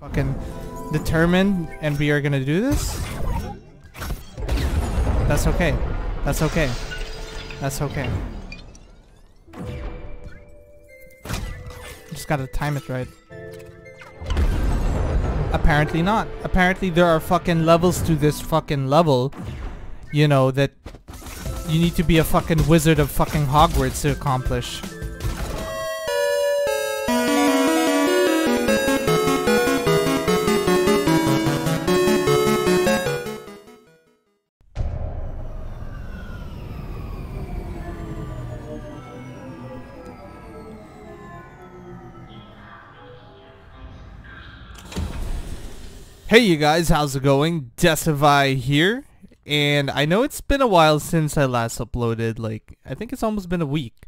fucking determined and we are gonna do this. That's okay. That's okay. That's okay. Just gotta time it right. Apparently not. Apparently there are fucking levels to this fucking level. You know, that you need to be a fucking wizard of fucking Hogwarts to accomplish. Hey you guys, how's it going? Decivye here, and I know it's been a while since I last uploaded, like, I think it's almost been a week.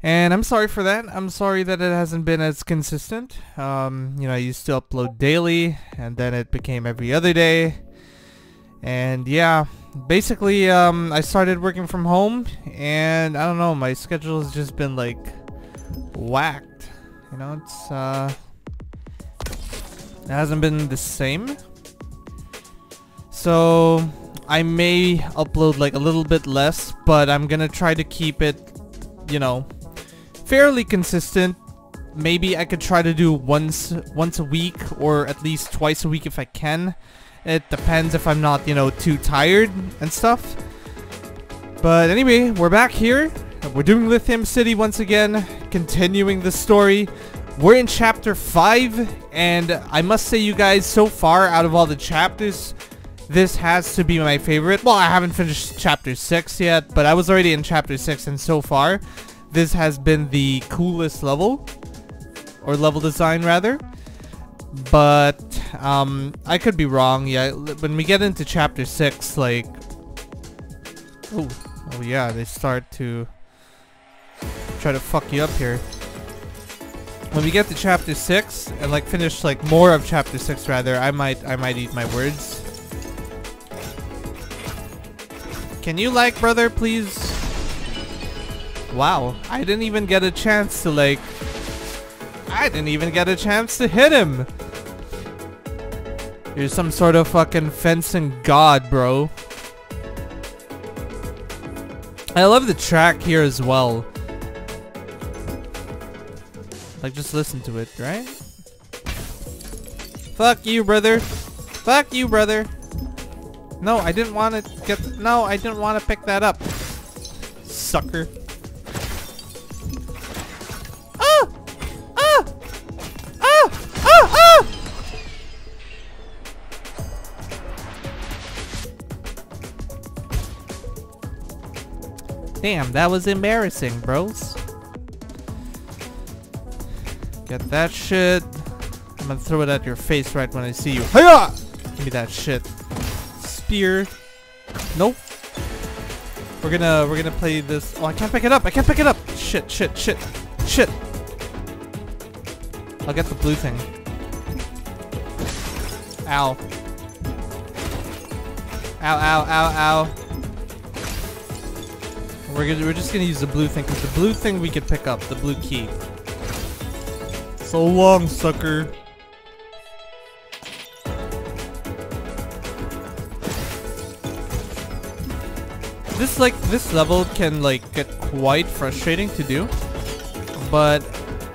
And I'm sorry for that, I'm sorry that it hasn't been as consistent. Um, you know, I used to upload daily, and then it became every other day. And yeah, basically, um, I started working from home, and I don't know, my schedule has just been, like, whacked. You know, it's, uh... It hasn't been the same. So I may upload like a little bit less, but I'm gonna try to keep it, you know, fairly consistent. Maybe I could try to do once once a week or at least twice a week if I can. It depends if I'm not, you know, too tired and stuff. But anyway, we're back here. We're doing Lithium City once again, continuing the story. We're in chapter 5, and I must say you guys, so far out of all the chapters, this has to be my favorite. Well, I haven't finished chapter 6 yet, but I was already in chapter 6, and so far, this has been the coolest level. Or level design, rather. But, um, I could be wrong. Yeah, when we get into chapter 6, like... Oh, oh yeah, they start to try to fuck you up here when we get to chapter 6 and like finish like more of chapter 6 rather I might I might eat my words. Can you like brother please? Wow I didn't even get a chance to like I didn't even get a chance to hit him. You're some sort of fucking fencing god bro. I love the track here as well like, just listen to it, right? Fuck you, brother. Fuck you, brother. No, I didn't want to get... No, I didn't want to pick that up. Sucker. Ah! Ah! Ah! Ah! Ah! Damn, that was embarrassing, bros. Get that shit. I'm gonna throw it at your face right when I see you. Hiya! Give me that shit. Spear. Nope. We're gonna we're gonna play this. Oh, I can't pick it up. I can't pick it up. Shit, shit, shit, shit. I'll get the blue thing. Ow. Ow, ow, ow, ow. We're gonna we're just gonna use the blue thing because the blue thing we could pick up, the blue key. So long, sucker. This like this level can like get quite frustrating to do, but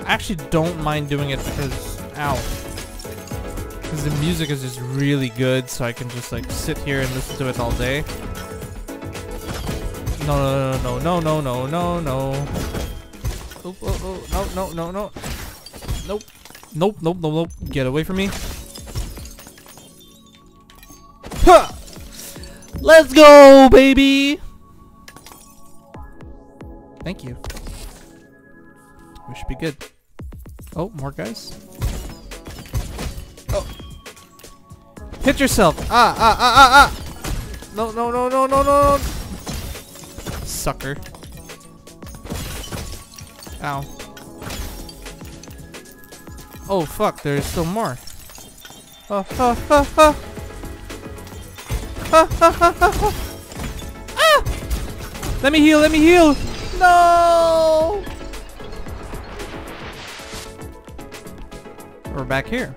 I actually don't mind doing it because ow, because the music is just really good, so I can just like sit here and listen to it all day. No, no, no, no, no, no, no, no, no. Oh, oh, oh, no, no, no, no. Nope. Nope, nope, nope, nope. Get away from me. Huh! Let's go, baby! Thank you. We should be good. Oh, more guys. Oh. Hit yourself! Ah, ah, ah, ah, ah! No, no, no, no, no, no! Sucker. Ow. Oh fuck, there's still more. Ah! Let me heal, let me heal! No! We're back here.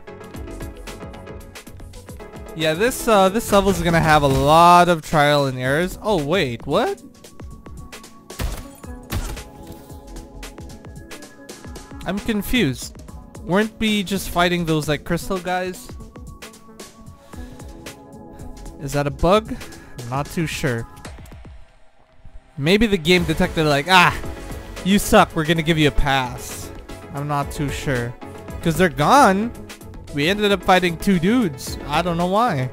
Yeah, this uh, this level is gonna have a lot of trial and errors. Oh wait, what? I'm confused. Weren't we just fighting those like crystal guys? Is that a bug? I'm not too sure. Maybe the game detected like, ah, you suck, we're gonna give you a pass. I'm not too sure. Because they're gone. We ended up fighting two dudes. I don't know why.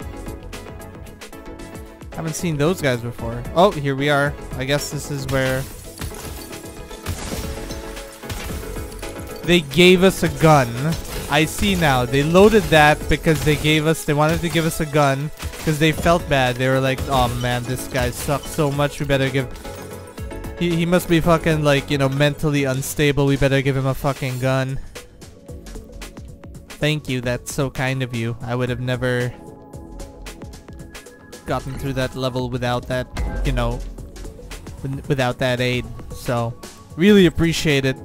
Haven't seen those guys before. Oh, here we are. I guess this is where... They gave us a gun. I see now. They loaded that because they gave us... They wanted to give us a gun because they felt bad. They were like, oh man, this guy sucks so much. We better give... He, he must be fucking like, you know, mentally unstable. We better give him a fucking gun. Thank you, that's so kind of you. I would have never gotten through that level without that, you know, without that aid. So, really appreciate it.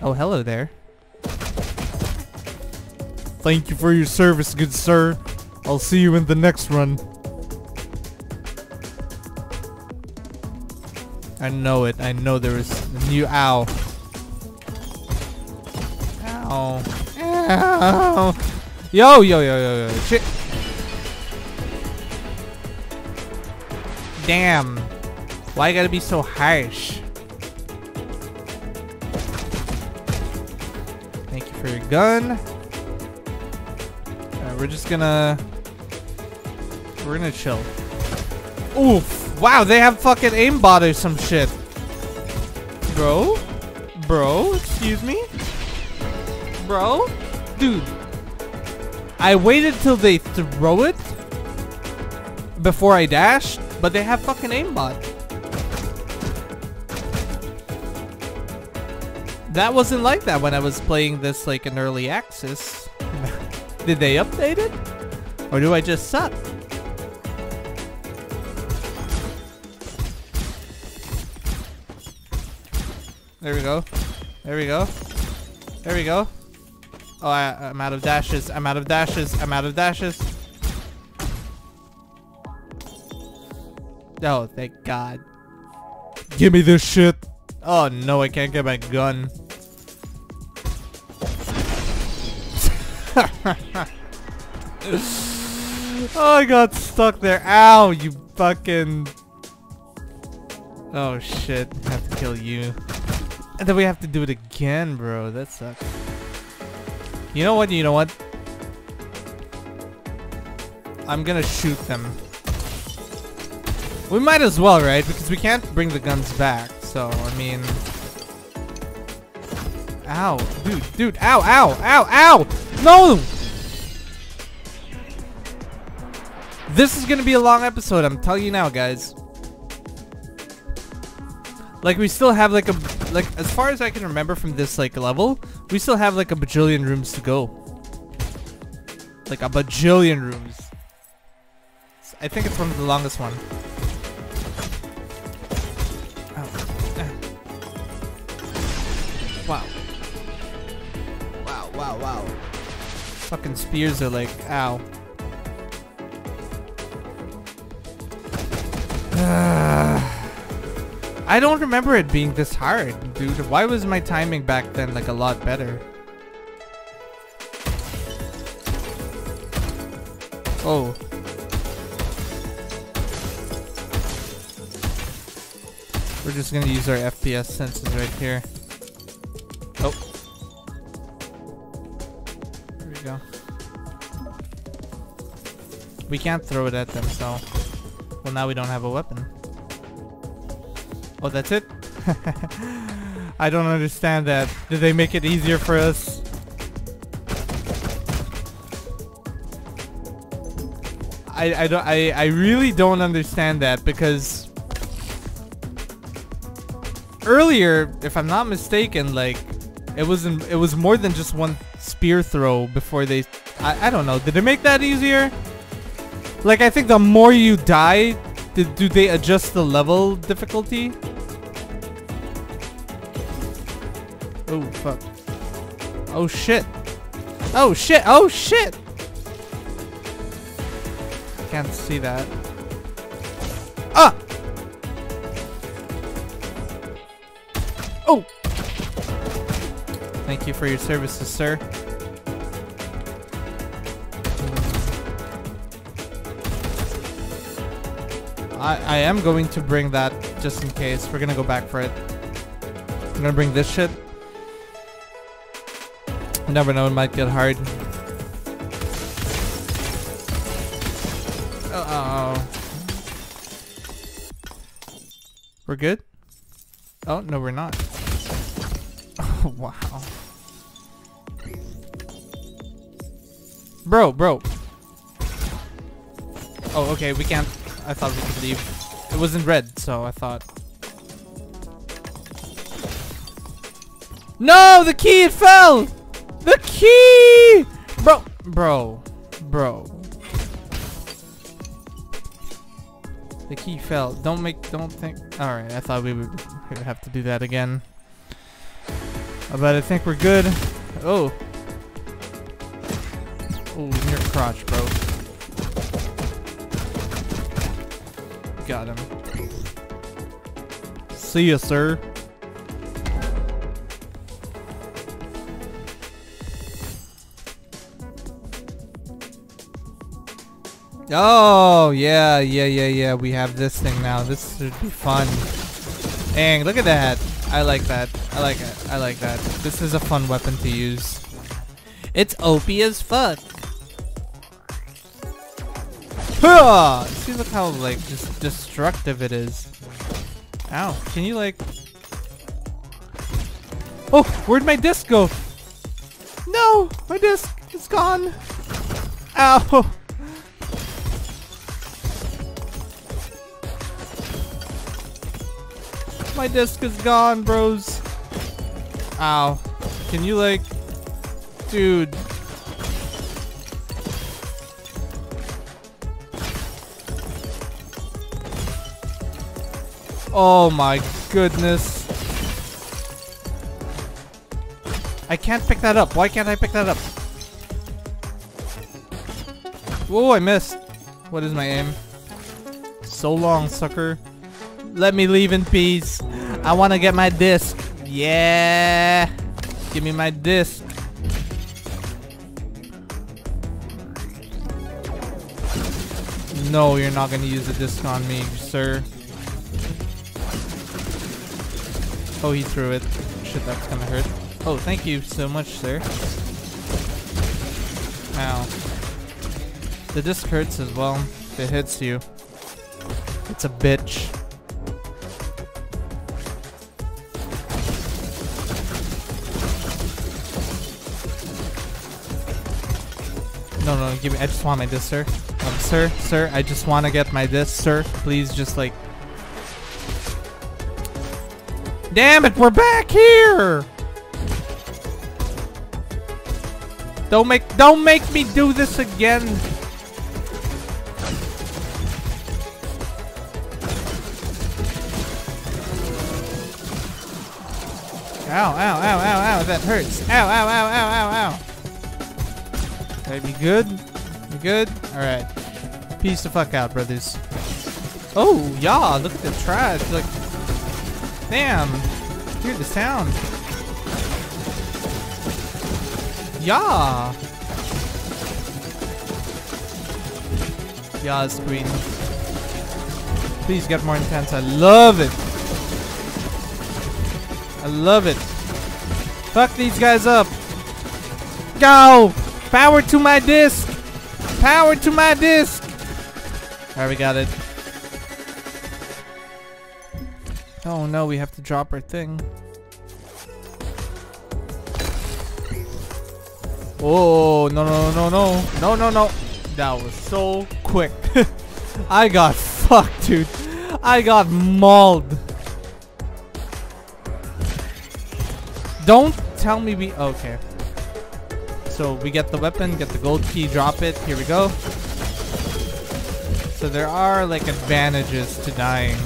Oh, hello there. Thank you for your service, good sir. I'll see you in the next run. I know it. I know there is a new ow. Ow. Ow. Yo, yo, yo, yo, yo. Shit. Damn. Why you gotta be so harsh? Gun. Uh, we're just gonna... We're gonna chill. Oof. Wow, they have fucking aimbot or some shit. Bro? Bro, excuse me? bro. Dude. I waited till they throw it before I dashed, but they have fucking aimbot. That wasn't like that when I was playing this like an early access. Did they update it? Or do I just suck? There we go. There we go. There we go. Oh, I, am out of dashes. I'm out of dashes. I'm out of dashes. Oh, thank God. Give me this shit. Oh, no, I can't get my gun. oh, I got stuck there. Ow, you fucking... Oh, shit. I have to kill you. And then we have to do it again, bro. That sucks. You know what? You know what? I'm gonna shoot them. We might as well, right? Because we can't bring the guns back. So, I mean... Ow. Dude, dude. Ow, ow, ow, ow! No! This is gonna be a long episode, I'm telling you now, guys. Like, we still have like a... Like, as far as I can remember from this, like, level, we still have like a bajillion rooms to go. Like a bajillion rooms. I think it's one of the longest one. Wow. Wow, wow, wow. Fucking spears are like, ow. I don't remember it being this hard, dude. Why was my timing back then like a lot better? Oh. We're just gonna use our FPS senses right here. Oh. There we go. We can't throw it at them, so... Well, now we don't have a weapon. Oh, that's it? I don't understand that. Did they make it easier for us? I, I don't I, I really don't understand that because earlier, if I'm not mistaken, like it wasn't it was more than just one spear throw before they I, I don't know. Did it make that easier? Like I think the more you die, do they adjust the level difficulty? Oh, fuck. Oh, shit. Oh shit! Oh shit! Can't see that. Ah! Oh! Thank you for your services, sir. I, am going to bring that just in case. We're gonna go back for it. I'm gonna bring this shit. Never know, it might get hard. Uh oh. We're good? Oh, no, we're not. Oh, wow. Bro, bro. Oh, okay, we can't. I thought we could leave. It wasn't red, so I thought. No, the key, it fell! The key! Bro, bro, bro. The key fell. Don't make, don't think. Alright, I thought we would have to do that again. But I think we're good. Oh. Oh, your crotch, bro. Got him. See ya, sir. Oh, yeah, yeah, yeah, yeah. We have this thing now. This should be fun. Dang, look at that. I like that. I like it. I like that. This is a fun weapon to use. It's OP as fuck. See, look how, like, just destructive it is. Ow. Can you, like... Oh! Where'd my disc go? No! My disc is gone! Ow! My disc is gone, bros. Ow. Can you like... Dude. Oh my goodness. I can't pick that up. Why can't I pick that up? Whoa, I missed. What is my aim? So long, sucker. Let me leave in peace. I want to get my disc. Yeah. Give me my disc. No, you're not going to use the disc on me, sir. Oh, he threw it. Shit, that's to hurt. Oh, thank you so much, sir. Ow. The disc hurts as well. It hits you. It's a bitch. No, no, give me. I just want my disc, sir. Um, sir, sir, I just want to get my disc, sir. Please, just like. Damn it, we're back here. Don't make, don't make me do this again. Ow, ow, ow, ow, ow, that hurts. Ow, ow, ow, ow, ow, ow. Okay, we good? We good? Alright. Peace the fuck out, brothers. Oh, yeah, look at the trash. Like, damn. Hear the sound. Yeah. Yeah, screen. Please get more intense. I love it. I love it. Fuck these guys up. Go! Power to my disc! Power to my disc! Alright, we got it. No, we have to drop our thing. Oh, no, no, no, no. No, no, no. That was so quick. I got fucked, dude. I got mauled. Don't tell me we... Okay. So we get the weapon, get the gold key, drop it. Here we go. So there are like advantages to dying.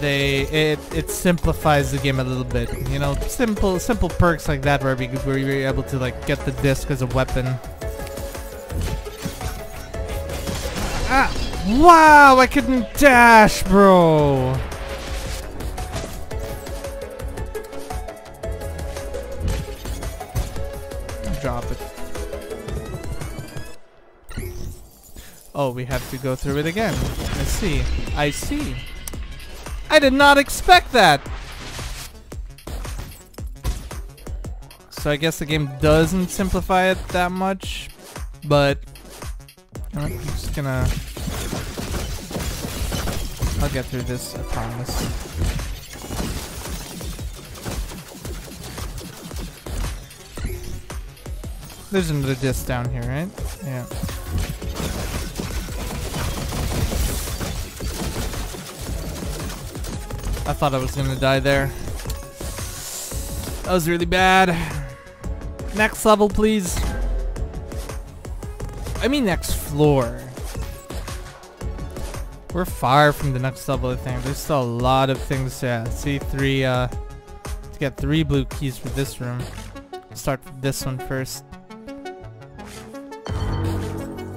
They it it simplifies the game a little bit. You know, simple simple perks like that where we where you're able to like get the disc as a weapon. Ah! Wow! I couldn't dash, bro. Drop it. Oh, we have to go through it again. I see. I see. I did not expect that! So I guess the game doesn't simplify it that much, but I'm just gonna... I'll get through this, I promise. There's another disc down here, right? Yeah. I thought I was gonna die there. That was really bad. Next level, please. I mean next floor. We're far from the next level, I think. There's still a lot of things to see. Three, uh, to get three blue keys for this room. Start with this one first.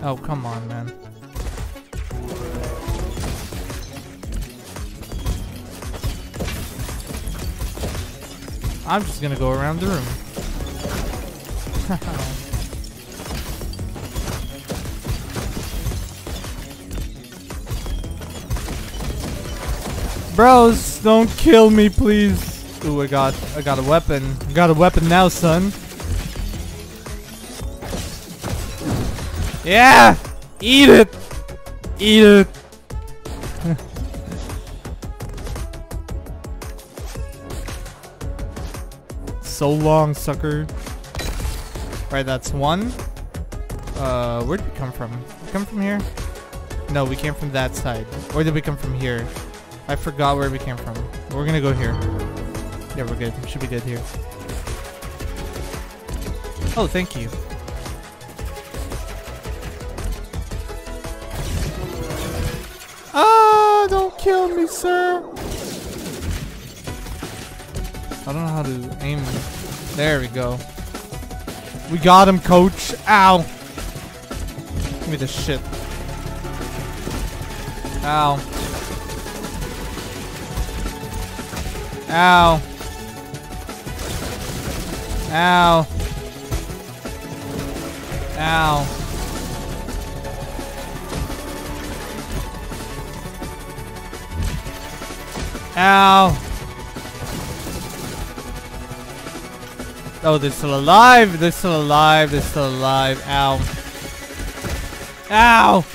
Oh, come on, man. I'm just gonna go around the room. Bros, don't kill me, please. Ooh, I got, I got a weapon. I got a weapon now, son. Yeah! Eat it! Eat it! So long, sucker. Right, that's one. Uh, where did we come from? We come from here? No, we came from that side. Or did we come from here? I forgot where we came from. We're gonna go here. Yeah, we're good. We should be good here. Oh, thank you. Ah, don't kill me, sir. I don't know how to aim. There we go. We got him, coach. Ow. Give me the shit. Ow. Ow. Ow. Ow. Ow. Oh, they're still alive. They're still alive. They're still alive. Ow. Ow.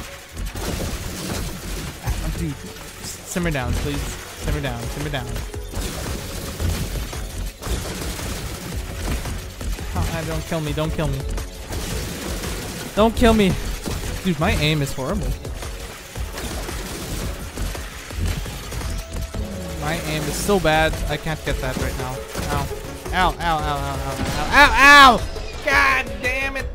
Dude, simmer down, please. Simmer down. Simmer down. Oh, don't kill me. Don't kill me. Don't kill me. Dude, my aim is horrible. My aim is so bad. I can't get that right now. Ow. Ow, ow, ow, ow, ow, ow, ow, ow! God damn it!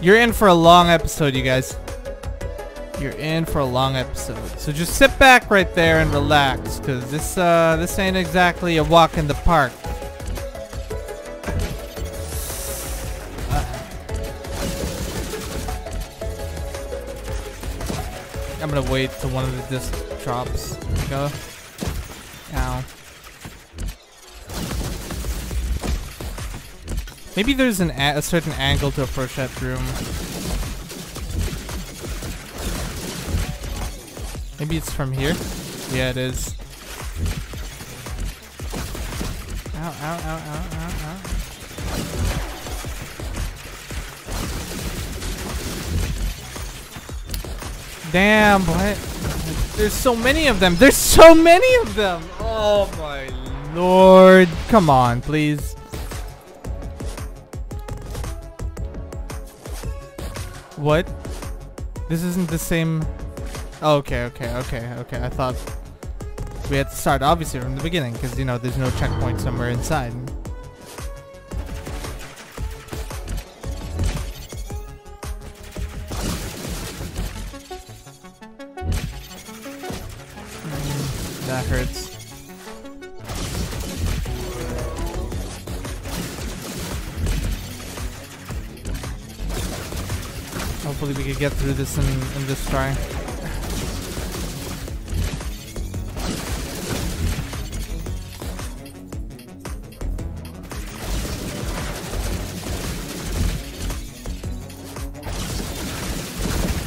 You're in for a long episode, you guys. You're in for a long episode. So just sit back right there and relax, because this, uh, this ain't exactly a walk in the park. Gonna wait till one of the disc drops. Go. Ow. Maybe there's an a, a certain angle to approach that room. Maybe it's from here? Yeah, it is. Ow, ow, ow, ow. Damn, what? There's so many of them. There's so many of them. Oh my lord. Come on, please. What? This isn't the same... Oh, okay, okay, okay, okay. I thought we had to start obviously from the beginning because, you know, there's no checkpoint somewhere inside. Hurts. Hopefully we can get through this in, in this try.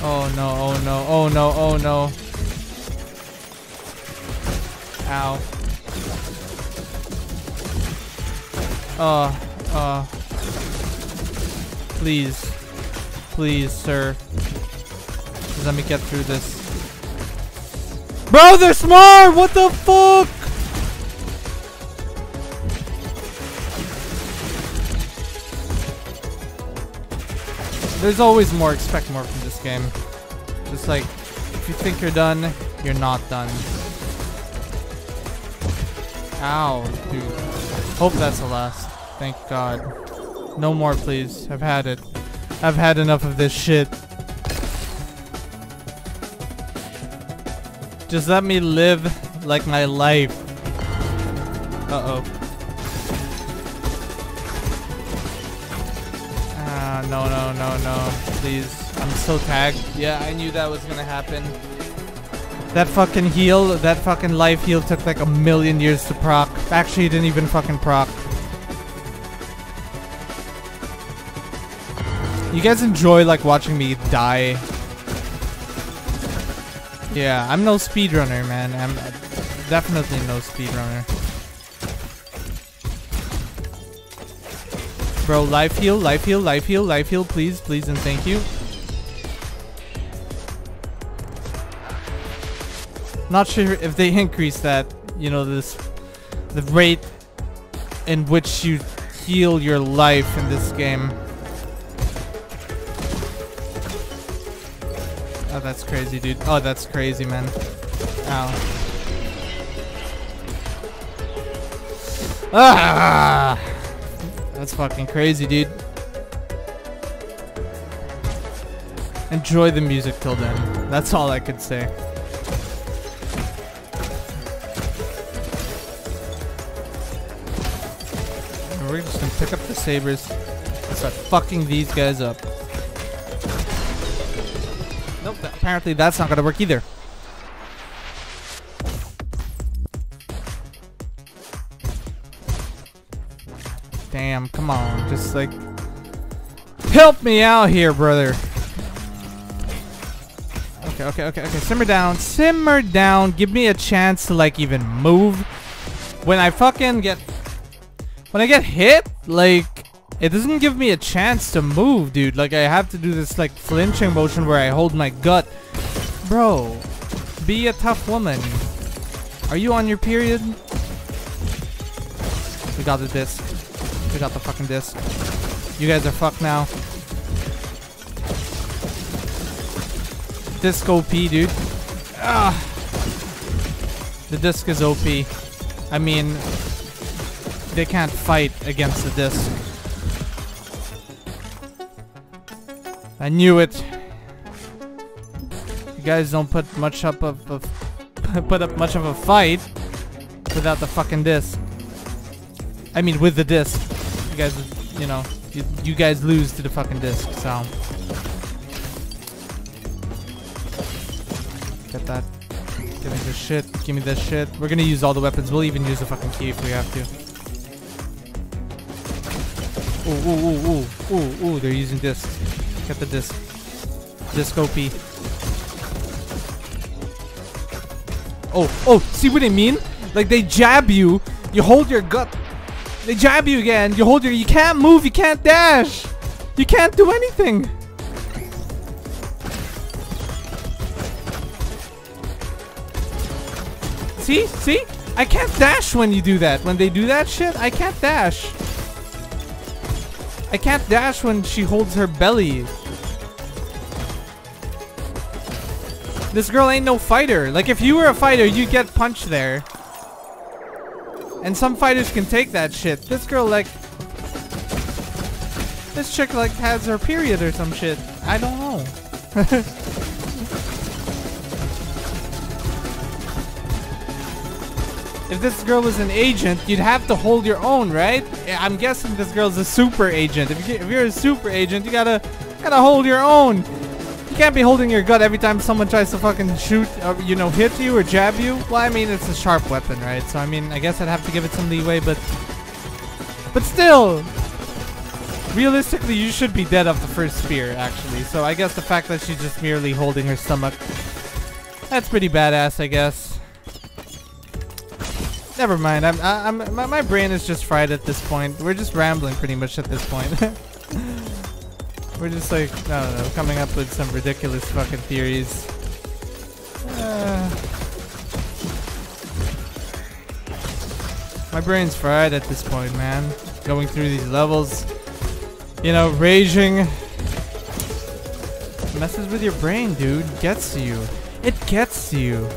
Oh no, oh no, oh no, oh no. Ow. Uh, uh. Please. Please, sir. Just let me get through this. Bro, they're smart! What the fuck? There's always more. Expect more from this game. Just like, if you think you're done, you're not done. Ow, dude. Hope that's the last. Thank God. No more, please. I've had it. I've had enough of this shit. Just let me live like my life. Uh-oh. Ah, no, no, no, no. Please. I'm so tagged. Yeah, I knew that was gonna happen. That fucking heal, that fucking life heal took like a million years to proc. Actually, it didn't even fucking proc. You guys enjoy like watching me die. Yeah, I'm no speedrunner, man. I'm definitely no speedrunner. Bro, life heal, life heal, life heal, life heal, please, please, and thank you. Not sure if they increase that, you know, this, the rate in which you heal your life in this game. Oh, that's crazy, dude. Oh, that's crazy, man. Ow. Ah! That's fucking crazy, dude. Enjoy the music till then. That's all I could say. Pick up the sabers and start fucking these guys up. Nope, apparently that's not gonna work either. Damn, come on, just like help me out here, brother. Okay, okay, okay, okay. Simmer down, simmer down. Give me a chance to like even move. When I fucking get when I get hit, like, it doesn't give me a chance to move, dude. Like, I have to do this, like, flinching motion where I hold my gut. Bro, be a tough woman. Are you on your period? We got the disc. We got the fucking disc. You guys are fucked now. Disc OP, dude. Ah. The disc is OP. I mean, they can't fight against the disc. I knew it. You guys don't put much up of, put up much of a fight without the fucking disc. I mean, with the disc. You guys, you know, you, you guys lose to the fucking disc. So get that. Give me this shit. Give me this shit. We're gonna use all the weapons. We'll even use the fucking key if we have to. Ooh, ooh, ooh, ooh, they're using discs. Get the disc. Disc OP. Oh, oh, see what I mean? Like they jab you, you hold your gut. They jab you again, you hold your, you can't move, you can't dash. You can't do anything. See? See? I can't dash when you do that. When they do that shit, I can't dash. I can't dash when she holds her belly. This girl ain't no fighter. Like, if you were a fighter, you'd get punched there. And some fighters can take that shit. This girl, like... This chick, like, has her period or some shit. I don't know. if this girl was an agent, you'd have to hold your own, right? I'm guessing this girl's a super agent. If, you, if you're a super agent, you gotta gotta hold your own. You can't be holding your gut every time someone tries to fucking shoot, or, you know, hit you or jab you. Well, I mean, it's a sharp weapon, right? So, I mean, I guess I'd have to give it some leeway, but... But still! Realistically, you should be dead off the first spear, actually. So, I guess the fact that she's just merely holding her stomach... That's pretty badass, I guess. Never mind. I'm, I, am my, my brain is just fried at this point. We're just rambling pretty much at this point. We're just like, I don't know, coming up with some ridiculous fucking theories. Uh, my brain's fried at this point, man. Going through these levels, you know, raging. Messes with your brain, dude. Gets to you. It gets you.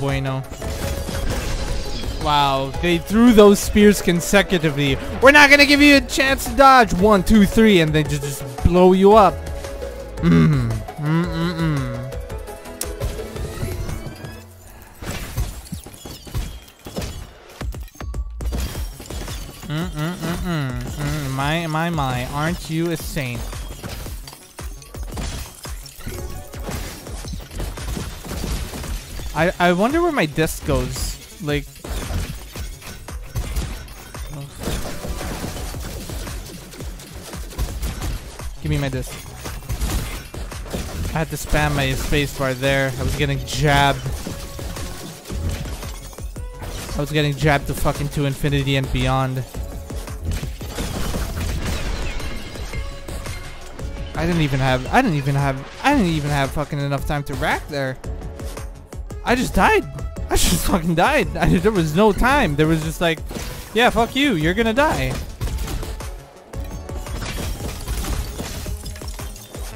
Bueno. Wow, they threw those spears consecutively. We're not gonna give you a chance to dodge. One, two, three, and they just, just blow you up. Mmm. Mmm, mmm, mmm. Mm, mm, mm, mm, mm. My, my, my. Aren't you a saint? I, I wonder where my disc goes. Like... Give me my disc. I had to spam my spacebar there. I was getting jabbed. I was getting jabbed to fucking to infinity and beyond. I didn't even have I didn't even have I didn't even have fucking enough time to rack there. I just died. I just fucking died. I, there was no time. There was just like, yeah, fuck you. You're gonna die.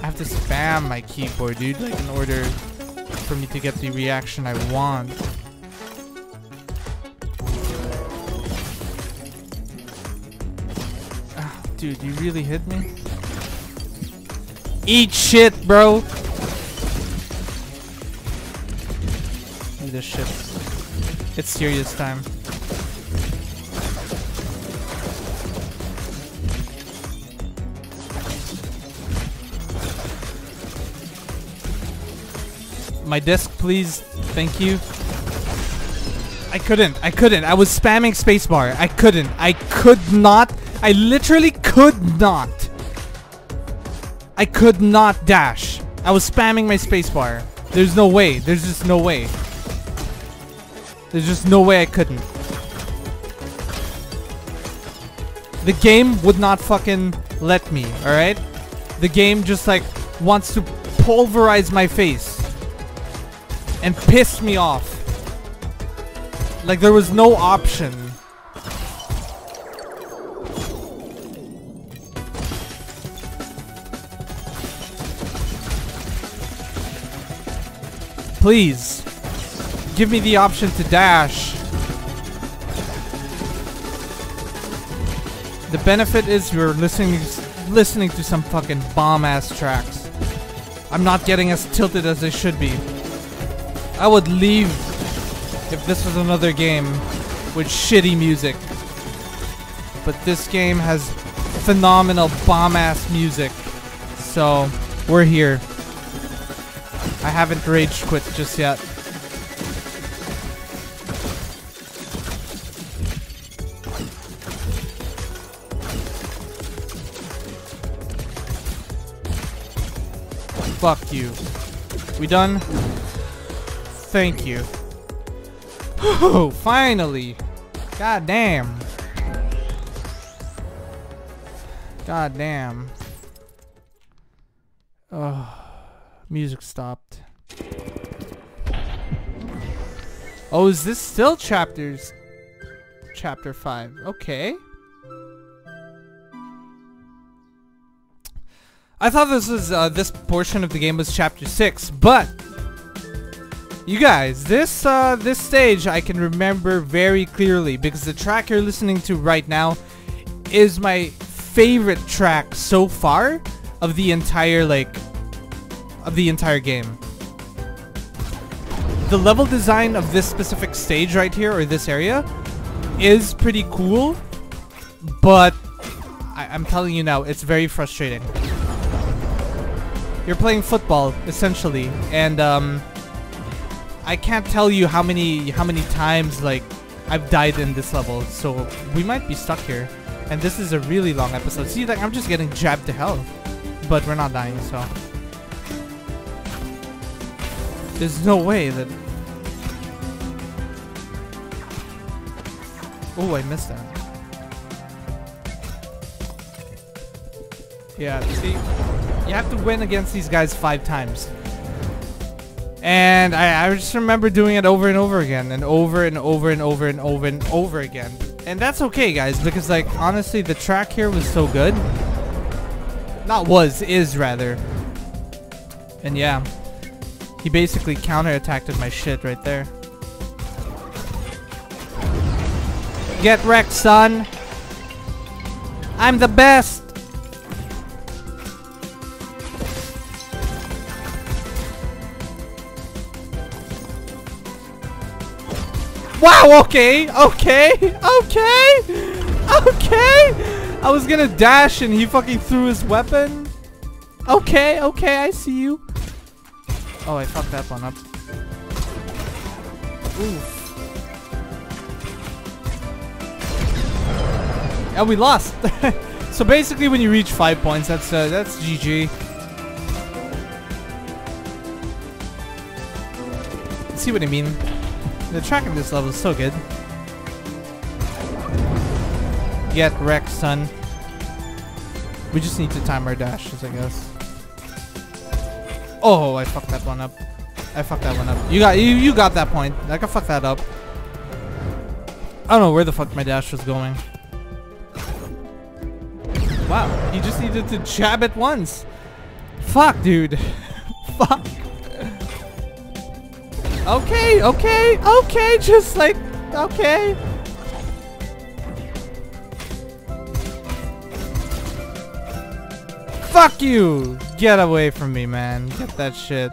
I have to spam my keyboard, dude, like in order for me to get the reaction I want. Oh, dude, you really hit me? Eat shit, bro! This shit. It's serious time. My disc, please. Thank you. I couldn't. I couldn't. I was spamming spacebar. I couldn't. I could not. I literally could not. I could not dash. I was spamming my spacebar. There's no way. There's just no way. There's just no way I couldn't. The game would not fucking let me, alright? The game just like wants to pulverize my face and piss me off. Like there was no option. Please. Give me the option to dash. The benefit is you're listening listening to some fucking bomb-ass tracks. I'm not getting as tilted as I should be. I would leave if this was another game with shitty music. But this game has phenomenal bomb-ass music. So, we're here. I haven't rage quit just yet. Fuck you. We done? Thank you. Oh, finally! God damn. God damn. Oh, music stopped. Oh, is this still chapters? Chapter 5. Okay. I thought this was uh, this portion of the game was chapter six, but you guys, this uh, this stage I can remember very clearly because the track you're listening to right now is my favorite track so far of the entire like of the entire game. The level design of this specific stage right here or this area is pretty cool, but I I'm telling you now, it's very frustrating. You're playing football essentially, and um, I can't tell you how many how many times like I've died in this level, so we might be stuck here. And this is a really long episode. See, like I'm just getting jabbed to hell, but we're not dying, so there's no way that. Oh, I missed that. Yeah, see, you have to win against these guys five times. And I, I just remember doing it over and over again and over and over and over and over and over again. And that's okay, guys, because, like, honestly, the track here was so good. Not was, is, rather. And yeah, he basically counterattacked my shit right there. Get wrecked, son! I'm the best! Wow, okay, okay, okay, okay. I was gonna dash and he fucking threw his weapon. Okay, okay, I see you. Oh, I fucked that one up. Oof. Yeah, we lost. so basically, when you reach five points, that's uh, that's GG. See what I mean? The track of this level is so good. Get wrecked, son. We just need to time our dashes, I guess. Oh, I fucked that one up. I fucked that one up. You got you you got that point. I can fuck that up. I don't know where the fuck my dash was going. Wow, he just needed to jab it once. Fuck, dude. fuck. Okay, okay, okay, just like, okay. Fuck you! Get away from me, man. Get that shit.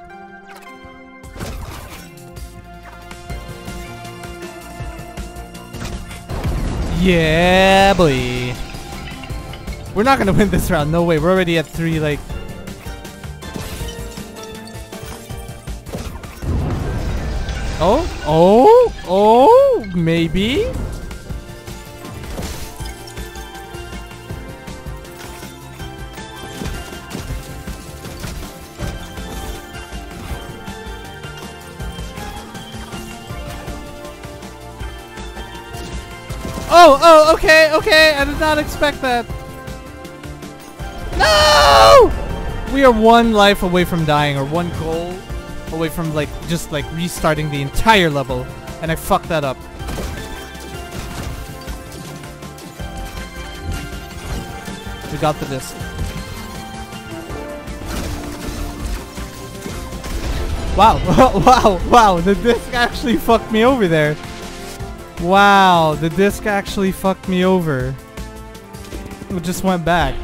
Yeah, boy. We're not gonna win this round. No way. We're already at three, like, Oh, oh, oh, maybe. Oh, oh, okay, okay. I did not expect that. No! We are one life away from dying, or one goal away from like just like restarting the entire level and I fucked that up. We got the disc. Wow, wow, wow, the disc actually fucked me over there. Wow, the disc actually fucked me over. It just went back.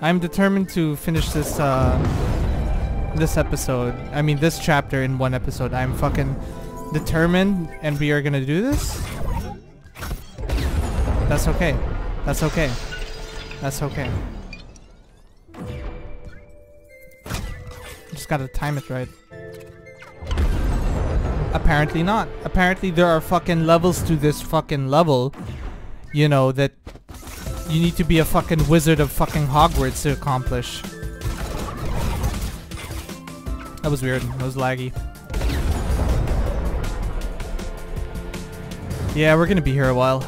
I'm determined to finish this uh, this episode, I mean this chapter in one episode. I'm fucking determined and we are gonna do this. That's okay. That's okay. That's okay. Just gotta time it right. Apparently not. Apparently there are fucking levels to this fucking level. You know, that you need to be a fucking wizard of fucking Hogwarts to accomplish. That was weird. That was laggy. Yeah, we're gonna be here a while.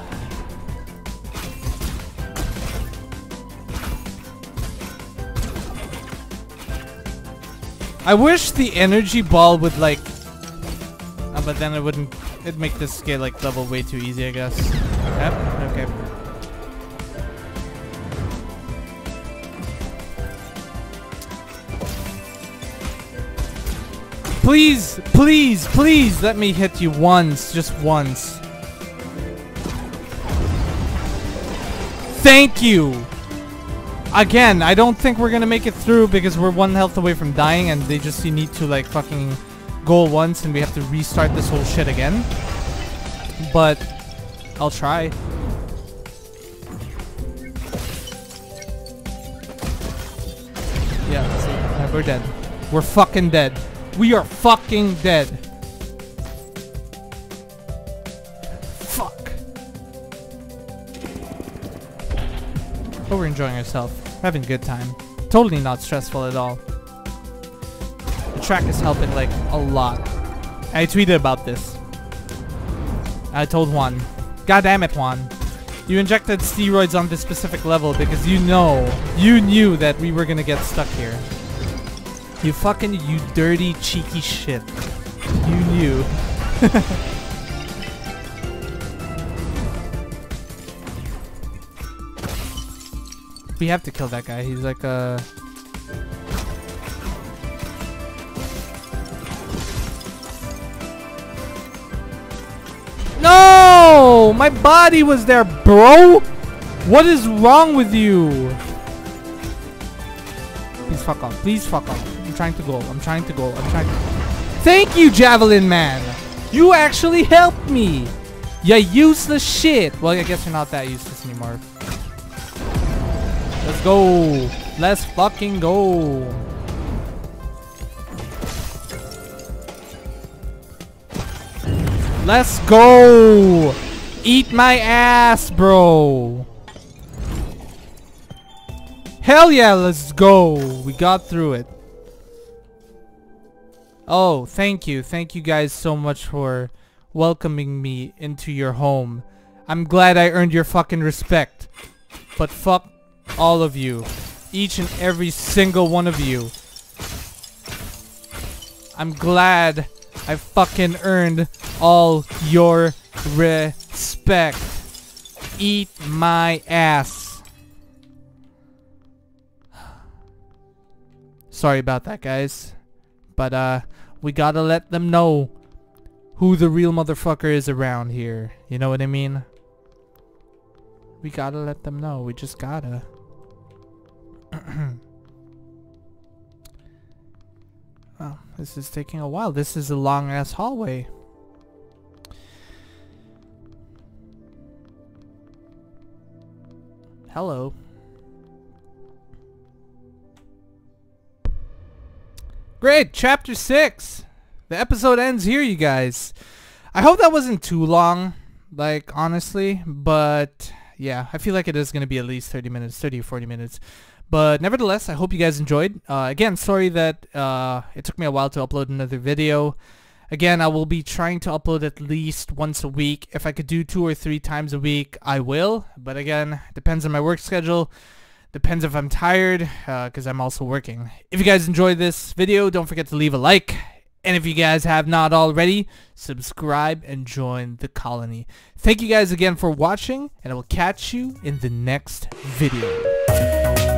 I wish the energy ball would like... Uh, but then it wouldn't... It'd make this scale like level way too easy, I guess. Yep, okay. Please, please, please let me hit you once. Just once. Thank you! Again, I don't think we're gonna make it through because we're one health away from dying and they just need to like fucking go once and we have to restart this whole shit again. But I'll try. Yeah, see, we're dead. We're fucking dead. We are fucking dead. Fuck. But we're enjoying ourselves. Having a good time. Totally not stressful at all. The track is helping like a lot. I tweeted about this. I told Juan. God damn it, Juan. You injected steroids on this specific level because you know, you knew that we were gonna get stuck here. You fucking, you dirty, cheeky shit. You knew. we have to kill that guy. He's like a... No! My body was there, bro! What is wrong with you? Please fuck off. Please fuck off. I'm trying to go. I'm trying to go. I'm trying to... Thank you, Javelin Man! You actually helped me! You useless shit! Well, I guess you're not that useless anymore. Let's go! Let's fucking go! Let's go! Eat my ass, bro! Hell yeah, let's go! We got through it. Oh, thank you. Thank you guys so much for welcoming me into your home. I'm glad I earned your fucking respect. But fuck all of you. Each and every single one of you. I'm glad I fucking earned all your respect. Eat my ass. Sorry about that, guys. But, uh, we gotta let them know who the real motherfucker is around here. You know what I mean? We gotta let them know. We just gotta. well, this is taking a while. This is a long ass hallway. Hello. Great, chapter 6. The episode ends here, you guys. I hope that wasn't too long, like, honestly, but yeah, I feel like it is going to be at least 30 minutes, 30 or 40 minutes. But nevertheless, I hope you guys enjoyed. Uh, again, sorry that uh, it took me a while to upload another video. Again, I will be trying to upload at least once a week. If I could do two or three times a week, I will. But again, depends on my work schedule. Depends if I'm tired, because uh, I'm also working. If you guys enjoyed this video, don't forget to leave a like. And if you guys have not already, subscribe and join the colony. Thank you guys again for watching, and I will catch you in the next video.